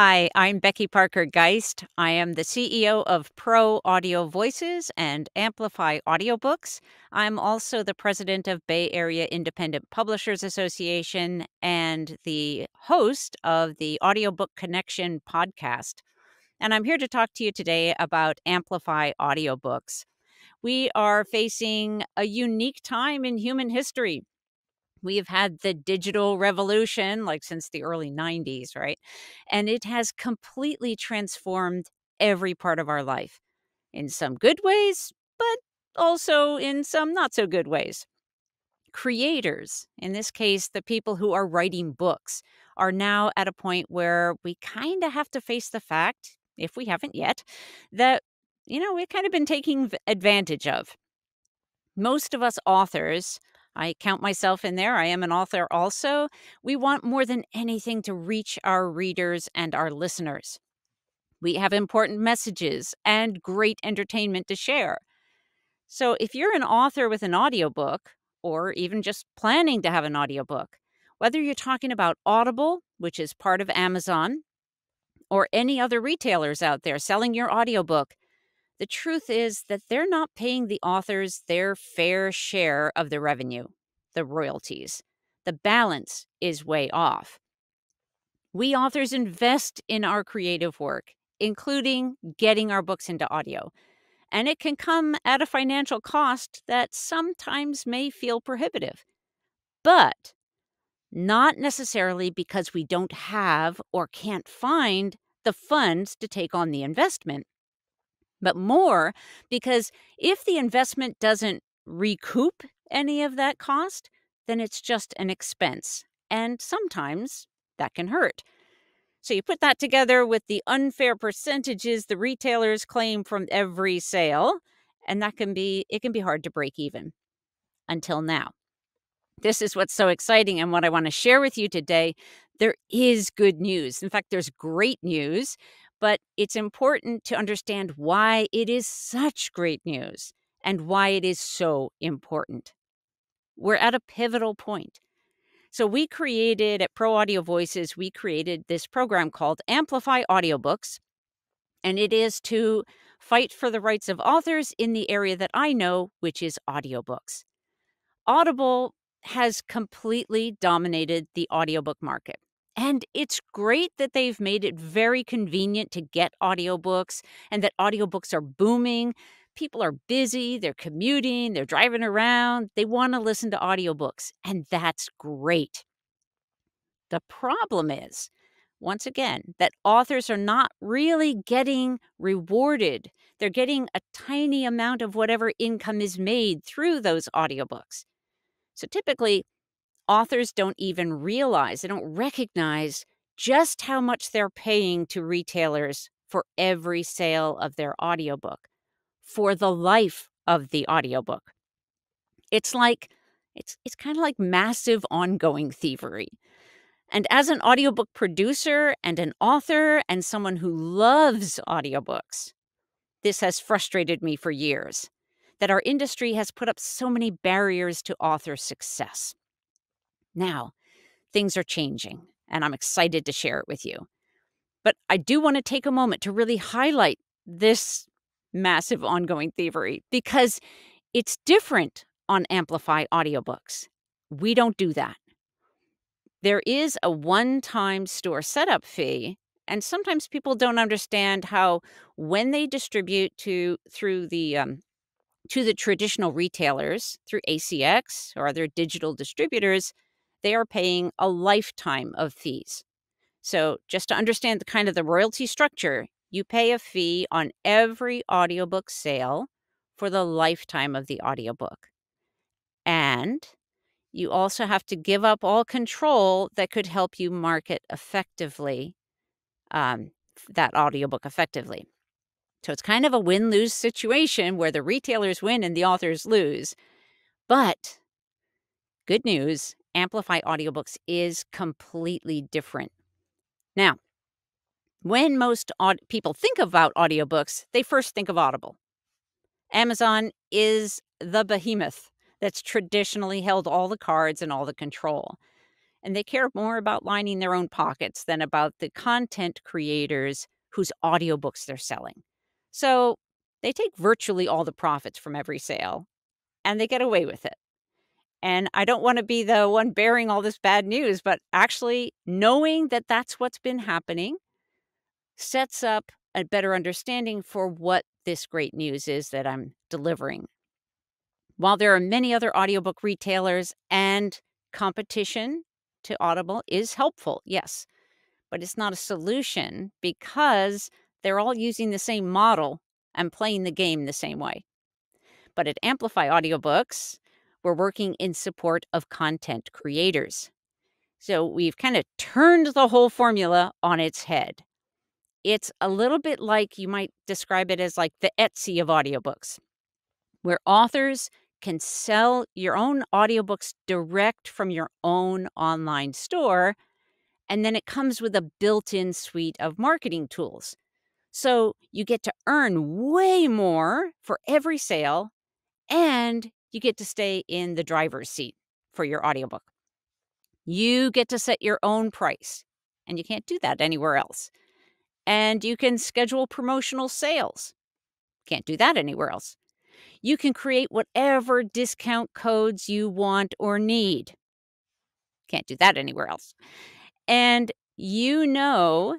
Hi, I'm Becky Parker Geist. I am the CEO of Pro Audio Voices and Amplify Audiobooks. I'm also the president of Bay Area Independent Publishers Association and the host of the Audiobook Connection podcast. And I'm here to talk to you today about Amplify Audiobooks. We are facing a unique time in human history we've had the digital revolution like since the early 90s, right? And it has completely transformed every part of our life in some good ways, but also in some not so good ways. Creators, in this case, the people who are writing books, are now at a point where we kind of have to face the fact, if we haven't yet, that, you know, we've kind of been taking advantage of. Most of us authors I count myself in there. I am an author also. We want more than anything to reach our readers and our listeners. We have important messages and great entertainment to share. So if you're an author with an audiobook, or even just planning to have an audiobook, whether you're talking about Audible, which is part of Amazon, or any other retailers out there selling your audiobook, the truth is that they're not paying the authors their fair share of the revenue, the royalties. The balance is way off. We authors invest in our creative work, including getting our books into audio. And it can come at a financial cost that sometimes may feel prohibitive. But not necessarily because we don't have or can't find the funds to take on the investment but more because if the investment doesn't recoup any of that cost, then it's just an expense. And sometimes that can hurt. So you put that together with the unfair percentages the retailers claim from every sale, and that can be it can be hard to break even until now. This is what's so exciting and what I want to share with you today. There is good news. In fact, there's great news but it's important to understand why it is such great news and why it is so important. We're at a pivotal point. So, we created at Pro Audio Voices, we created this program called Amplify Audiobooks, and it is to fight for the rights of authors in the area that I know, which is audiobooks. Audible has completely dominated the audiobook market. And it's great that they've made it very convenient to get audiobooks and that audiobooks are booming. People are busy, they're commuting, they're driving around, they want to listen to audiobooks, and that's great. The problem is, once again, that authors are not really getting rewarded. They're getting a tiny amount of whatever income is made through those audiobooks. So typically, authors don't even realize, they don't recognize just how much they're paying to retailers for every sale of their audiobook, for the life of the audiobook. It's like, it's, it's kind of like massive ongoing thievery. And as an audiobook producer and an author and someone who loves audiobooks, this has frustrated me for years that our industry has put up so many barriers to author success. Now, things are changing, and I'm excited to share it with you. But I do want to take a moment to really highlight this massive ongoing thievery because it's different on Amplify audiobooks. We don't do that. There is a one time store setup fee, and sometimes people don't understand how when they distribute to through the um, to the traditional retailers through ACX or other digital distributors, they are paying a lifetime of fees. So, just to understand the kind of the royalty structure, you pay a fee on every audiobook sale for the lifetime of the audiobook. And you also have to give up all control that could help you market effectively um, that audiobook effectively. So it's kind of a win lose situation where the retailers win and the authors lose. But good news Amplify Audiobooks is completely different. Now, when most aud- people think about audiobooks, they first think of Audible. Amazon is the behemoth that's traditionally held all the cards and all the control. and they care more about lining their own pockets than about the content creators whose audiobooks they're selling. So they take virtually all the profits from every sale and they get away with it. And I don't want to be the one bearing all this bad news, but actually knowing that that's what's been happening sets up a better understanding for what this great news is that I'm delivering. While there are many other audiobook retailers and competition to Audible is helpful, yes, but it's not a solution because they're all using the same model and playing the game the same way. But at Amplify Audiobooks, we're working in support of content creators. So we've kind of turned the whole formula on its head. It's a little bit like you might describe it as like the Etsy of audiobooks, where authors can sell your own audiobooks direct from your own online store. And then it comes with a built in suite of marketing tools. So you get to earn way more for every sale, and you get to stay in the driver's seat for your audiobook. You get to set your own price, and you can't do that anywhere else. And you can schedule promotional sales. Can't do that anywhere else. You can create whatever discount codes you want or need. Can't do that anywhere else. And you know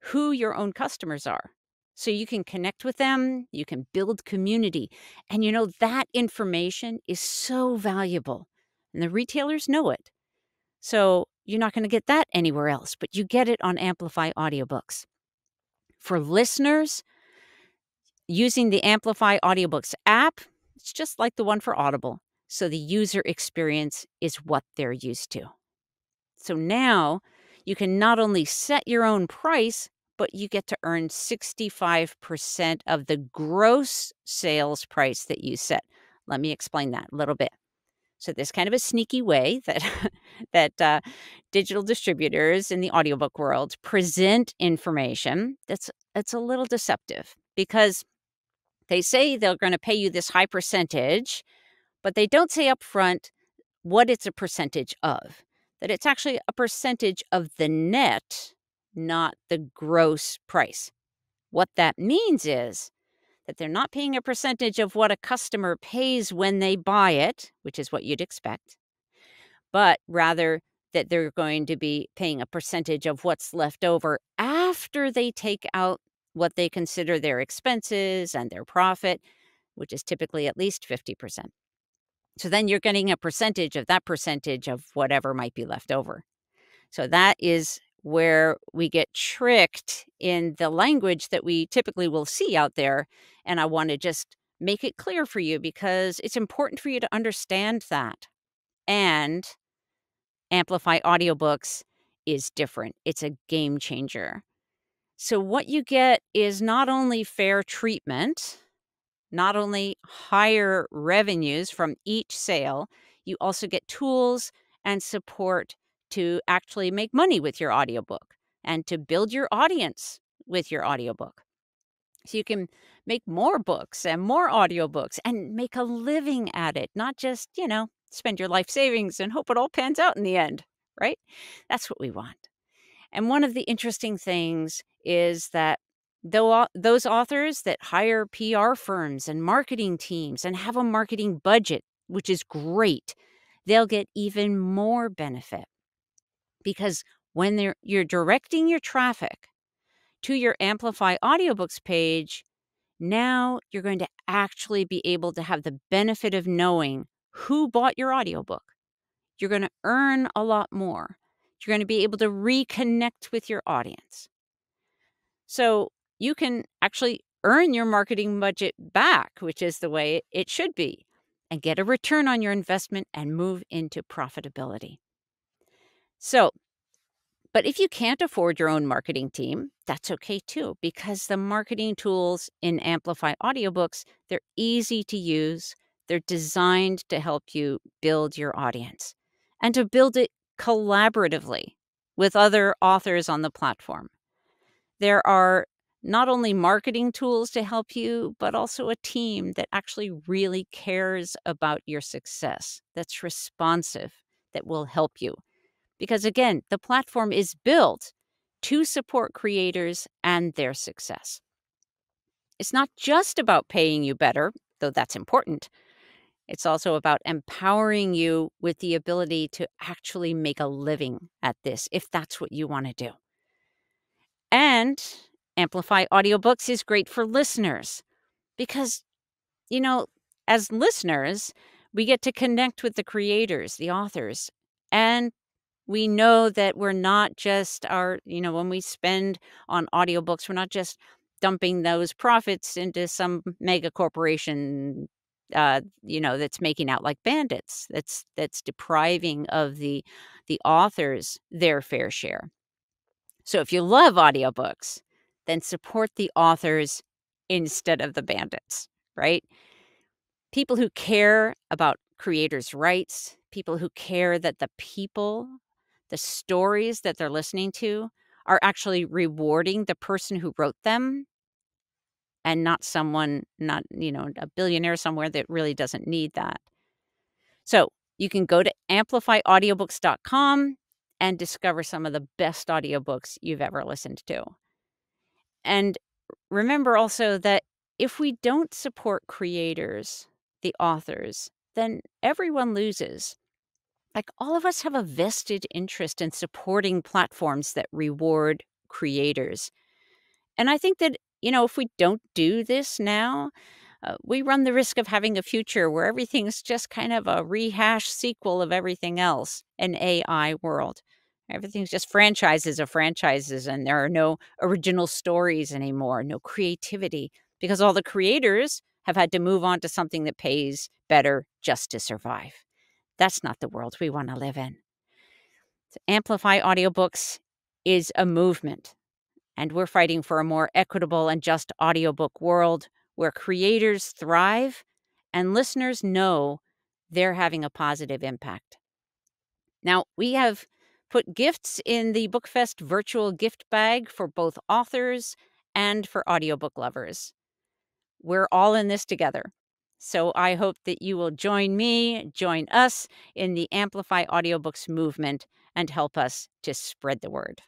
who your own customers are. So you can connect with them, you can build community. And you know, that information is so valuable. And the retailers know it. So you're not going to get that anywhere else, but you get it on Amplify Audiobooks. For listeners, using the Amplify Audiobooks app, it's just like the one for Audible. So the user experience is what they're used to. So now you can not only set your own price, but you get to earn 65% of the gross sales price that you set. Let me explain that a little bit. So there's kind of a sneaky way that that uh, digital distributors in the audiobook world present information that's that's a little deceptive because they say they're going to pay you this high percentage, but they don't say up front what it's a percentage of. That it's actually a percentage of the net not the gross price. What that means is that they're not paying a percentage of what a customer pays when they buy it, which is what you'd expect, but rather that they're going to be paying a percentage of what's left over after they take out what they consider their expenses and their profit, which is typically at least 50%. So then you're getting a percentage of that percentage of whatever might be left over. So that is where we get tricked in the language that we typically will see out there. And I want to just make it clear for you because it's important for you to understand that. And Amplify Audiobooks is different, it's a game changer. So, what you get is not only fair treatment, not only higher revenues from each sale, you also get tools and support to actually make money with your audiobook and to build your audience with your audiobook. So you can make more books and more audiobooks and make a living at it, not just, you know, spend your life savings and hope it all pans out in the end, right? That's what we want. And one of the interesting things is that though those authors that hire PR firms and marketing teams and have a marketing budget, which is great, they'll get even more benefit because when you're directing your traffic to your Amplify audiobooks page, now you're going to actually be able to have the benefit of knowing who bought your audiobook. You're going to earn a lot more. You're going to be able to reconnect with your audience. So you can actually earn your marketing budget back, which is the way it should be, and get a return on your investment and move into profitability. So, but if you can't afford your own marketing team, that's okay too, because the marketing tools in Amplify audiobooks, they're easy to use. They're designed to help you build your audience and to build it collaboratively with other authors on the platform. There are not only marketing tools to help you, but also a team that actually really cares about your success, that's responsive, that will help you Because again, the platform is built to support creators and their success. It's not just about paying you better, though that's important. It's also about empowering you with the ability to actually make a living at this, if that's what you want to do. And Amplify Audiobooks is great for listeners because, you know, as listeners, we get to connect with the creators, the authors, and we know that we're not just our, you know, when we spend on audiobooks, we're not just dumping those profits into some mega corporation uh, you know that's making out like bandits that's that's depriving of the the authors their fair share. So if you love audiobooks then support the authors instead of the bandits right? People who care about creators rights people who care that the people the stories that they're listening to are actually rewarding the person who wrote them and not someone, not, you know, a billionaire somewhere that really doesn't need that. So you can go to amplifyaudiobooks.com and discover some of the best audiobooks you've ever listened to. And remember also that if we don't support creators, the authors, then everyone loses. Like all of us have a vested interest in supporting platforms that reward creators. And I think that you know, if we don't do this now, uh, we run the risk of having a future where everything's just kind of a rehash sequel of everything else, an AI world. Everything's just franchises of franchises, and there are no original stories anymore, no creativity, because all the creators have had to move on to something that pays better just to survive. That's not the world we want to live in. To amplify audiobooks is a movement and we're fighting for a more equitable and just audiobook world where creators thrive and listeners know they're having a positive impact. Now, we have put gifts in the BookFest virtual gift bag for both authors and for audiobook lovers. We're all in this together. So I hope that you will join me, join us in the Amplify Audiobooks movement, and help us to spread the word.